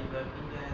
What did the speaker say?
in the in